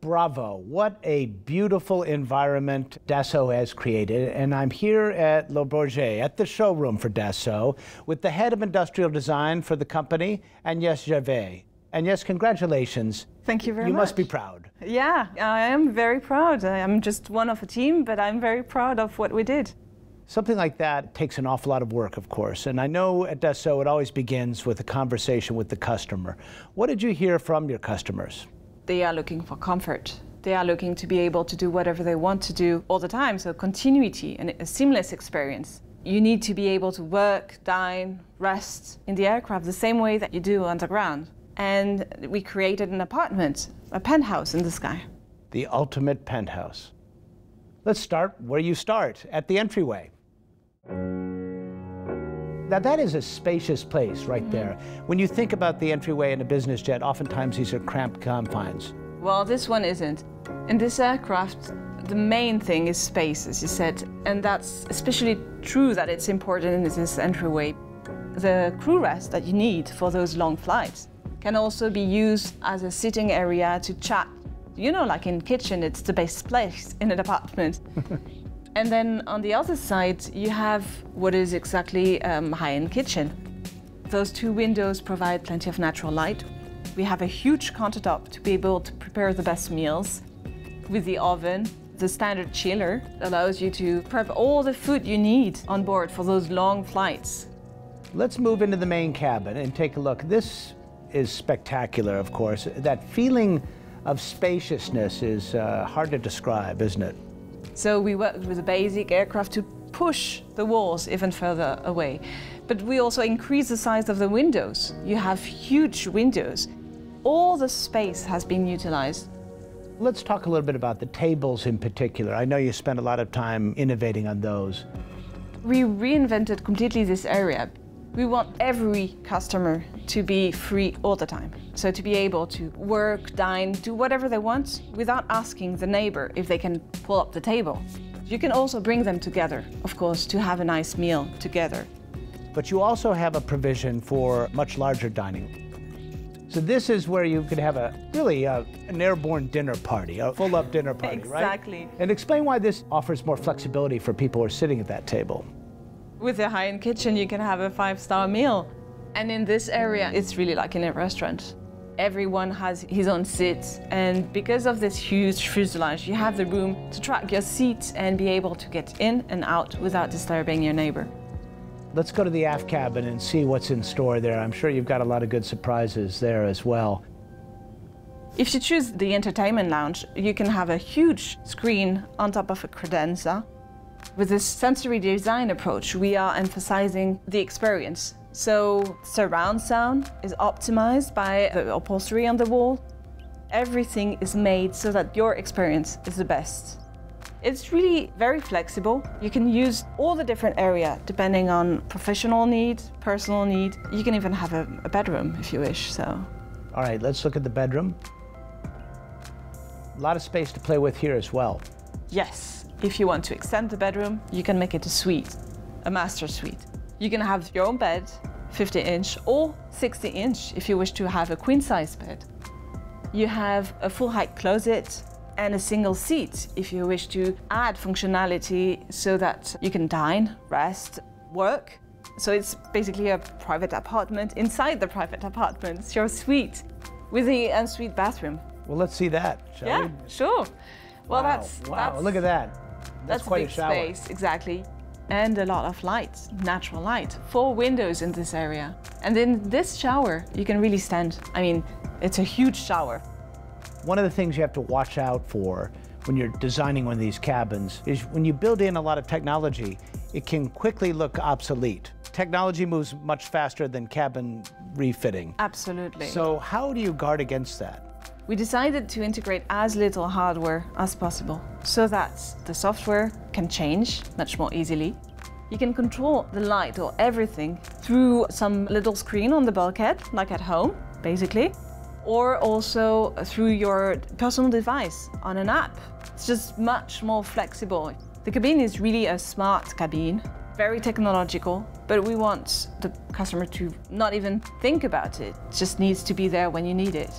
Bravo. What a beautiful environment Dassault has created. And I'm here at Le Bourget, at the showroom for Dassault, with the head of industrial design for the company, Agnès Gervais. Agnès, congratulations. Thank you very you much. You must be proud. Yeah, I am very proud. I'm just one of a team, but I'm very proud of what we did. Something like that takes an awful lot of work, of course. And I know at Dassault it always begins with a conversation with the customer. What did you hear from your customers? They are looking for comfort. They are looking to be able to do whatever they want to do all the time, so continuity and a seamless experience. You need to be able to work, dine, rest in the aircraft the same way that you do underground. And we created an apartment, a penthouse in the sky. The ultimate penthouse. Let's start where you start, at the entryway. Now that is a spacious place right mm -hmm. there. When you think about the entryway in a business jet, oftentimes these are cramped confines. Well, this one isn't. In this aircraft, the main thing is space, as you said, and that's especially true that it's important in this entryway. The crew rest that you need for those long flights can also be used as a sitting area to chat. You know, like in kitchen, it's the best place in an apartment. And then on the other side, you have what is exactly um, high-end kitchen. Those two windows provide plenty of natural light. We have a huge countertop to be able to prepare the best meals. With the oven, the standard chiller allows you to prep all the food you need on board for those long flights. Let's move into the main cabin and take a look. This is spectacular, of course. That feeling of spaciousness is uh, hard to describe, isn't it? So we worked with a basic aircraft to push the walls even further away. But we also increased the size of the windows. You have huge windows. All the space has been utilized. Let's talk a little bit about the tables in particular. I know you spent a lot of time innovating on those. We reinvented completely this area. We want every customer to be free all the time. So to be able to work, dine, do whatever they want without asking the neighbor if they can pull up the table. You can also bring them together, of course, to have a nice meal together. But you also have a provision for much larger dining. So this is where you could have a really uh, an airborne dinner party, a full-up dinner party, exactly. right? Exactly. And explain why this offers more flexibility for people who are sitting at that table. With a high-end kitchen, you can have a five-star meal. And in this area, it's really like in a restaurant. Everyone has his own seat, and because of this huge fuselage, you have the room to track your seat and be able to get in and out without disturbing your neighbor. Let's go to the aft cabin and see what's in store there. I'm sure you've got a lot of good surprises there as well. If you choose the entertainment lounge, you can have a huge screen on top of a credenza. With this sensory design approach, we are emphasizing the experience so surround sound is optimized by the upholstery on the wall. Everything is made so that your experience is the best. It's really very flexible. You can use all the different area depending on professional need, personal need. You can even have a, a bedroom if you wish, so. All right, let's look at the bedroom. A lot of space to play with here as well. Yes, if you want to extend the bedroom, you can make it a suite, a master suite. You can have your own bed, 50 inch or 60 inch if you wish to have a queen size bed. You have a full height closet and a single seat if you wish to add functionality so that you can dine, rest, work. So it's basically a private apartment inside the private apartment. Your suite with the ensuite bathroom. Well, let's see that, shall yeah, we? Yeah, sure. Well, wow. that's wow. That's, Look at that. That's, that's quite a big a shower. space, exactly and a lot of light, natural light. Four windows in this area. And in this shower, you can really stand. I mean, it's a huge shower. One of the things you have to watch out for when you're designing one of these cabins is when you build in a lot of technology, it can quickly look obsolete. Technology moves much faster than cabin refitting. Absolutely. So how do you guard against that? We decided to integrate as little hardware as possible so that the software can change much more easily. You can control the light or everything through some little screen on the bulkhead, like at home, basically, or also through your personal device on an app. It's just much more flexible. The cabin is really a smart cabin, very technological, but we want the customer to not even think about it. It just needs to be there when you need it.